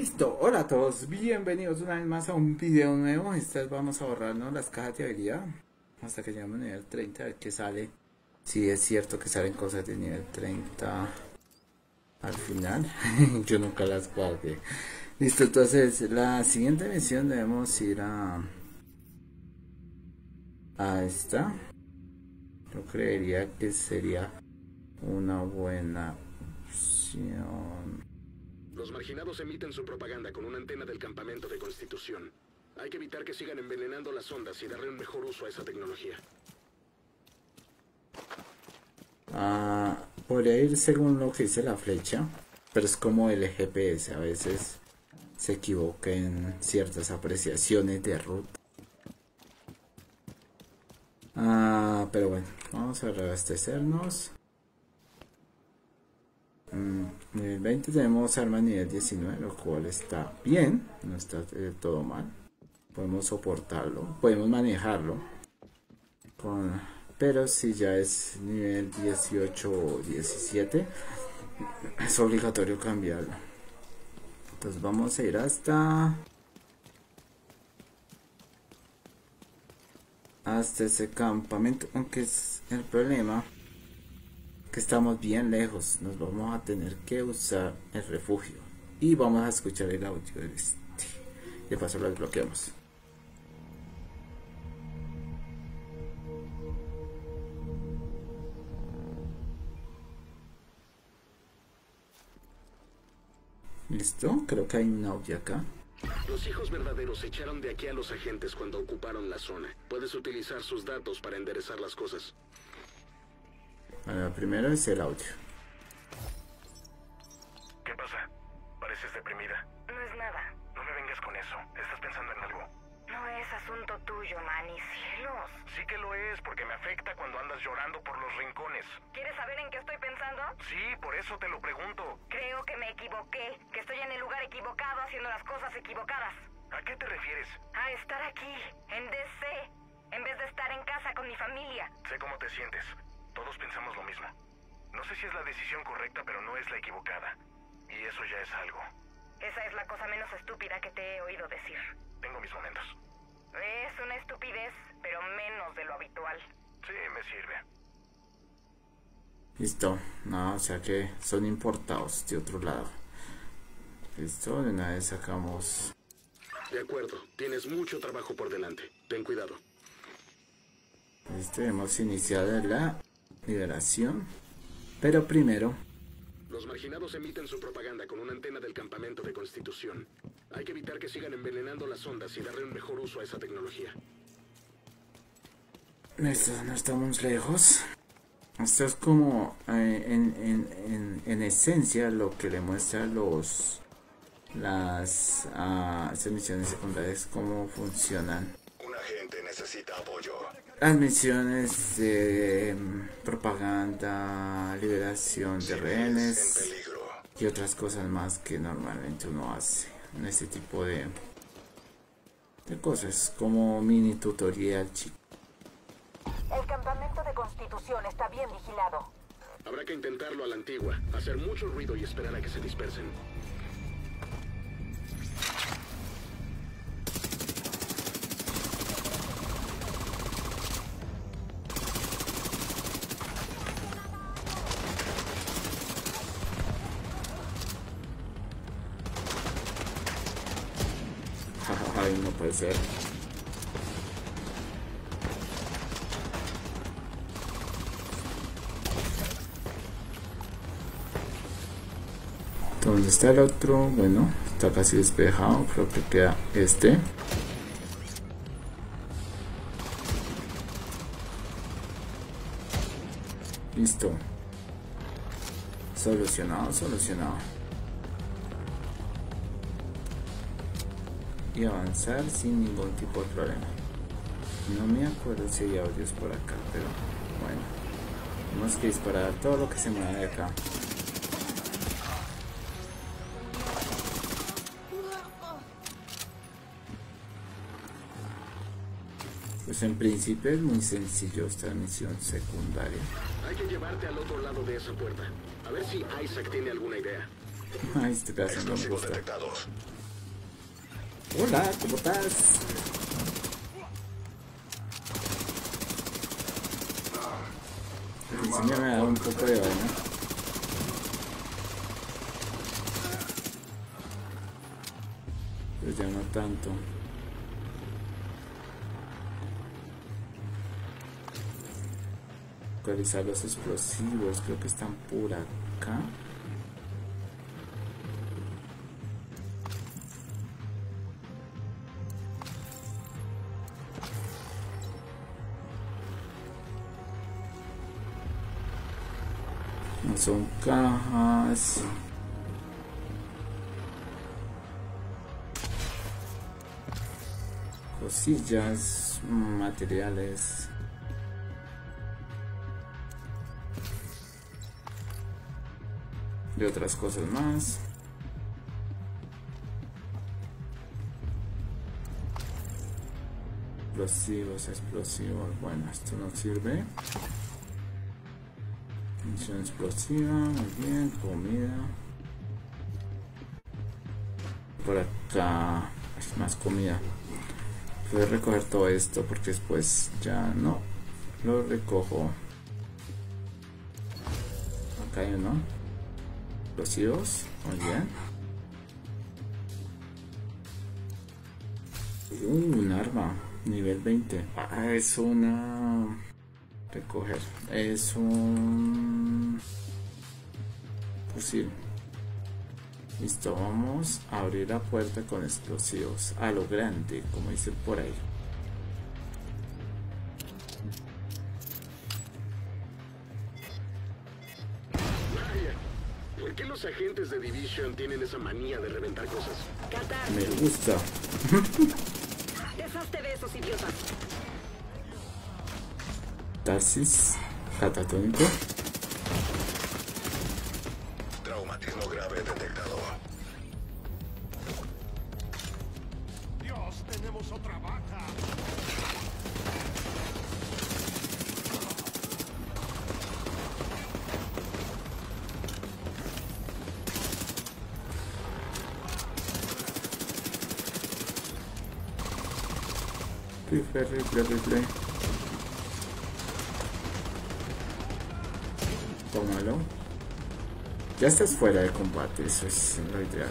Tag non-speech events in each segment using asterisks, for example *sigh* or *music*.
Listo, hola a todos, bienvenidos una vez más a un video nuevo. Esta vez vamos a borrarnos las cajas de habilidad hasta que lleguemos a nivel 30, a ver qué sale. Si es cierto que salen cosas de nivel 30 al final, *laughs* yo nunca las guardé. Listo, entonces la siguiente misión debemos ir a a esta. Yo creería que sería una buena opción. Los marginados emiten su propaganda con una antena del campamento de Constitución. Hay que evitar que sigan envenenando las ondas y darle un mejor uso a esa tecnología. Ah, podría ir según lo que dice la flecha, pero es como el GPS, a veces se equivoca en ciertas apreciaciones de ruta. Ah, pero bueno, vamos a reabastecernos. Nivel 20 tenemos arma nivel 19, lo cual está bien, no está todo mal. Podemos soportarlo, podemos manejarlo. pero si ya es nivel 18 o 17, es obligatorio cambiarlo. Entonces vamos a ir hasta... Hasta ese campamento, aunque es el problema que estamos bien lejos, nos vamos a tener que usar el refugio y vamos a escuchar el audio de este. De paso lo desbloqueamos. Listo, creo que hay un audio acá. Los hijos verdaderos echaron de aquí a los agentes cuando ocuparon la zona. Puedes utilizar sus datos para enderezar las cosas. Bueno, primero es el audio. ¿Qué pasa? Pareces deprimida. No es nada. No me vengas con eso. ¿Estás pensando en algo? No es asunto tuyo, Manny. Cielos. Sí que lo es, porque me afecta cuando andas llorando por los rincones. ¿Quieres saber en qué estoy pensando? Sí, por eso te lo pregunto. Creo que me equivoqué, que estoy en el lugar equivocado haciendo las cosas equivocadas. ¿A qué te refieres? A estar aquí, en DC, en vez de estar en casa con mi familia. Sé cómo te sientes. Todos pensamos lo mismo. No sé si es la decisión correcta, pero no es la equivocada. Y eso ya es algo. Esa es la cosa menos estúpida que te he oído decir. Tengo mis momentos. Es una estupidez, pero menos de lo habitual. Sí, me sirve. Listo. No, o sea que son importados de otro lado. Listo, de una vez sacamos... De acuerdo, tienes mucho trabajo por delante. Ten cuidado. Listo, hemos iniciado la liberación. Pero primero... Los marginados emiten su propaganda con una antena del campamento de Constitución. Hay que evitar que sigan envenenando las ondas y darle un mejor uso a esa tecnología. Listo, no estamos lejos. Esto es como eh, en, en, en, esencia lo que le muestra los las uh, misiones secundarias cómo funcionan. Un agente necesita apoyo. Las misiones de mm, propaganda, liberación de rehenes y otras cosas más que normalmente uno hace en este tipo de, de cosas como mini tutorial chico. El campamento de Constitución está bien vigilado. Habrá que intentarlo a la antigua, hacer mucho ruido y esperar a que se dispersen. Puede. ¿Dónde está el otro? Bueno, está casi despejado. Creo que queda este. Listo. Solucionado, solucionado. Y avanzar sin ningún tipo de problema. No me acuerdo si hay audios por acá, pero bueno. Tenemos que disparar todo lo que se mueva de acá. Pues en principio es muy sencillo esta misión secundaria. Hay que llevarte al otro lado de esa puerta. A ver si Isaac tiene alguna idea. *laughs* Ay, este pedazo no me gusta. detectados. Hola, ¿cómo estás? Sí me ha dado un poco de vaina. Pero ya no tanto. Localizar los explosivos, creo que están por acá. Son cajas. Cosillas, materiales. Y otras cosas más. Explosivos, explosivos. Bueno, esto no sirve. Explosiva, muy bien, comida. Por acá es más comida. A recoger todo esto porque después ya no lo recojo. Acá hay uno. Explosivos, muy bien. Uh, un arma, nivel 20. Ah, es una recoger es un fusil. Listo vamos a abrir la puerta con explosivos. A lo grande como dicen por ahí. ¿por qué los agentes de Division tienen esa manía de reventar cosas? Qatar, me gusta. Deshazte de esos idiotas. catarsis catatônico. Traumatismo grave detectado. Dios, tenemos otra baja. Tómalo ya estás fuera de combate eso es lo ideal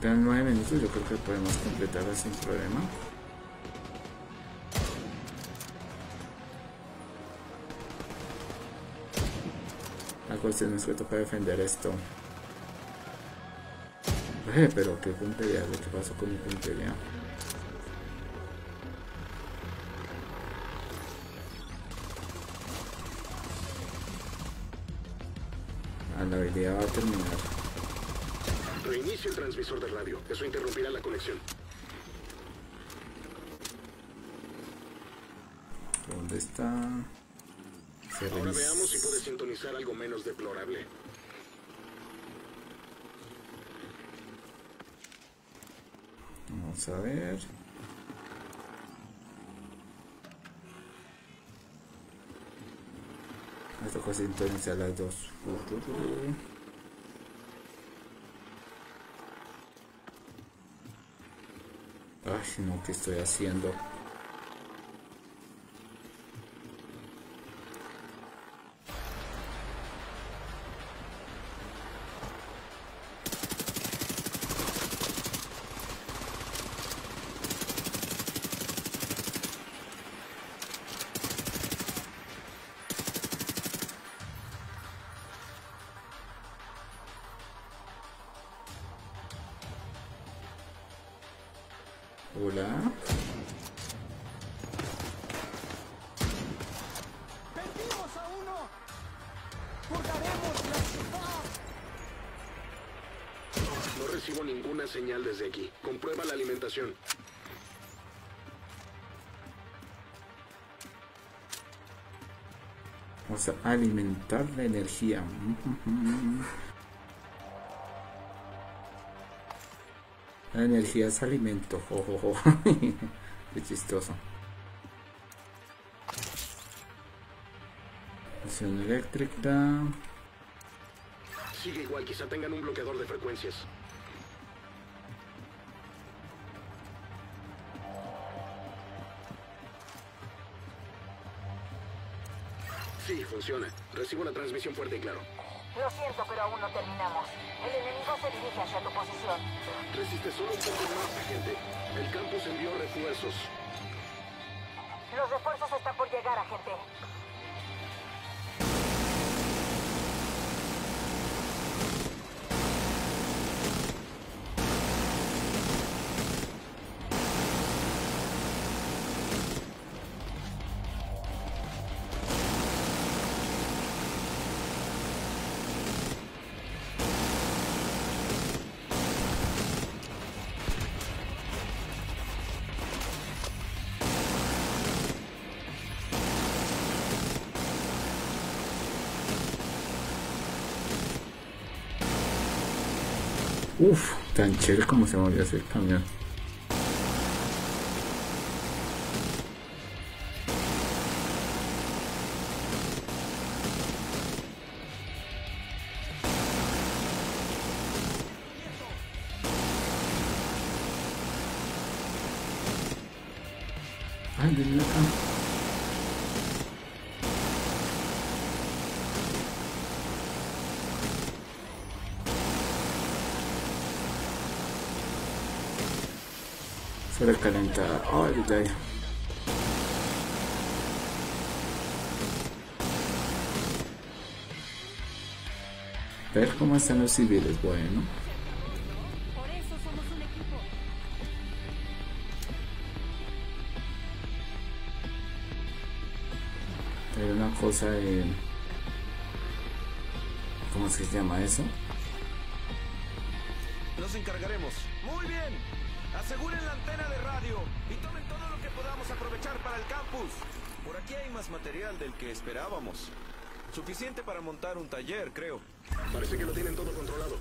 Quedan nueve minutos, yo creo que podemos completarla sin problema. La cuestión es que toca defender esto. Pero qué puntería, lo que pasó con mi puntería. La habilidad va a terminar. Reinicio el transmisor de radio. Eso interrumpirá la conexión. ¿Dónde está? Se Ahora veamos si puede sintonizar algo menos deplorable. Vamos a ver. Me tocó sintonizar las dos. Ay, no, ¿qué estoy haciendo? Hola. ¡Perdimos a uno! ¡Purgaremos la ciudad! No recibo ninguna señal desde aquí. Comprueba la alimentación. Vamos a alimentar la energía. La energía es alimento. jo, jo, jo. *laughs* Qué chistoso. Acción eléctrica. Sigue igual, quizá tengan un bloqueador de frecuencias. Sí, funciona. Recibo la transmisión fuerte y claro. Lo siento, pero aún no terminamos. El enemigo se dirige hacia tu posición. Resiste solo un poco más, agente. El campus envió refuerzos. Los refuerzos están por llegar, agente. Uf, tan chévere como se movió ese camión. Sobrecalenta. Ay, ay. Ver cómo están los civiles, bueno. Hay una cosa de... ¿Cómo se llama eso? Nos encargaremos. Muy bien. Aseguren la antena de radio y tomen todo lo que podamos aprovechar para el campus. Por aquí hay más material del que esperábamos. Suficiente para montar un taller, creo. Parece que lo tienen todo controlado.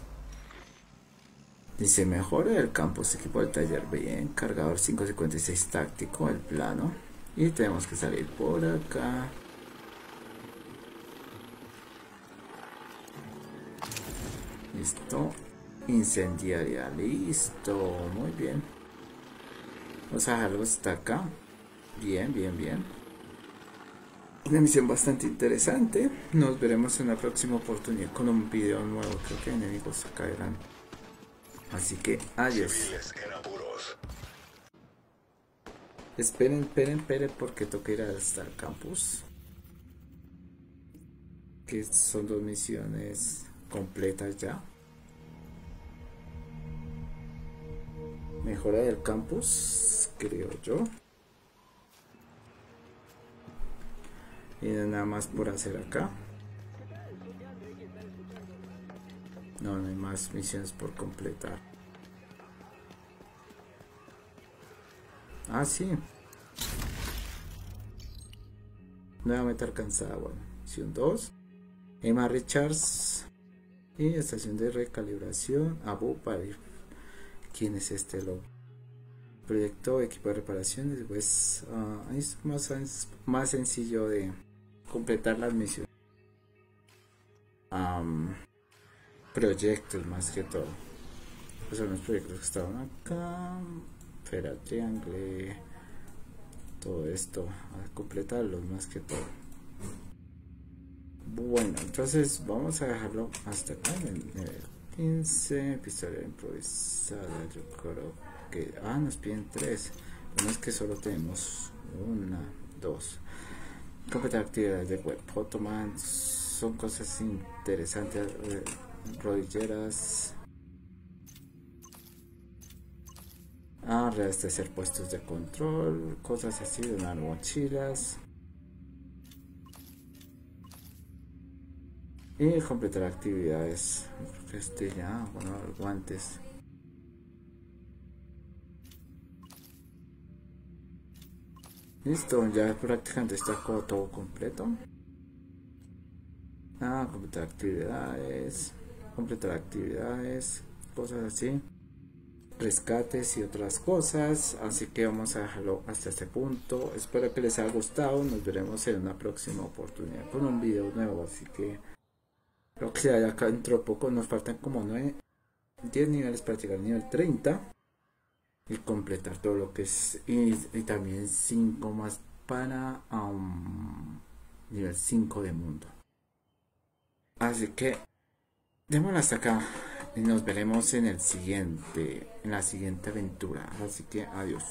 Dice mejora el campus, equipo del taller bien, cargador 556 táctico, el plano. Y tenemos que salir por acá. Listo. Incendiaria, listo, muy bien. Vamos a dejarlo hasta acá. Bien, bien, bien. Una misión bastante interesante. Nos veremos en la próxima oportunidad con un video nuevo. Creo que enemigos caerán. Así que adiós. Esperen, esperen, esperen porque toca ir hasta el campus. Que son dos misiones completas ya. Mejora del campus, creo yo. Y nada más por hacer acá. No, no hay más misiones por completar. Ah, sí. Nuevamente alcanzada, bueno. Misión 2. Emma Richards. Y estación de recalibración. Abu Parif. ¿Quién es este lobo? Proyecto equipo de reparaciones. Pues ah, es más, más sencillo de completar las misiones. Proyectos más que todo. Esos son los proyectos que estaban acá. Fera Triangle. Todo esto. Completarlos más que todo. Bueno, entonces vamos a dejarlo hasta acá en el nivel 15. Pistola improvisada. Yo creo que. Ah, nos piden 3. No es que solo tenemos una, dos. Completar actividades de web. Photoman. Son cosas interesantes. eh, rodilleras. Ah, reabastecer puestos de control. Cosas así. Donar mochilas. Y completar actividades. Creo que este ya, bueno, guantes. Listo, ya prácticamente está todo completo. Ah, completar actividades. Completar actividades. Cosas así. rescates y otras cosas. Así que vamos a dejarlo hasta este punto. Espero que les haya gustado. Nos veremos en una próxima oportunidad con un video nuevo. Así que lo que sea, acá dentro poco nos faltan como 9, 10 niveles para llegar al nivel 30 y completar todo lo que es. Y, y también 5 más para um, nivel 5 de mundo. Así que démoslo hasta acá y nos veremos en el siguiente, en la siguiente aventura. Así que adiós.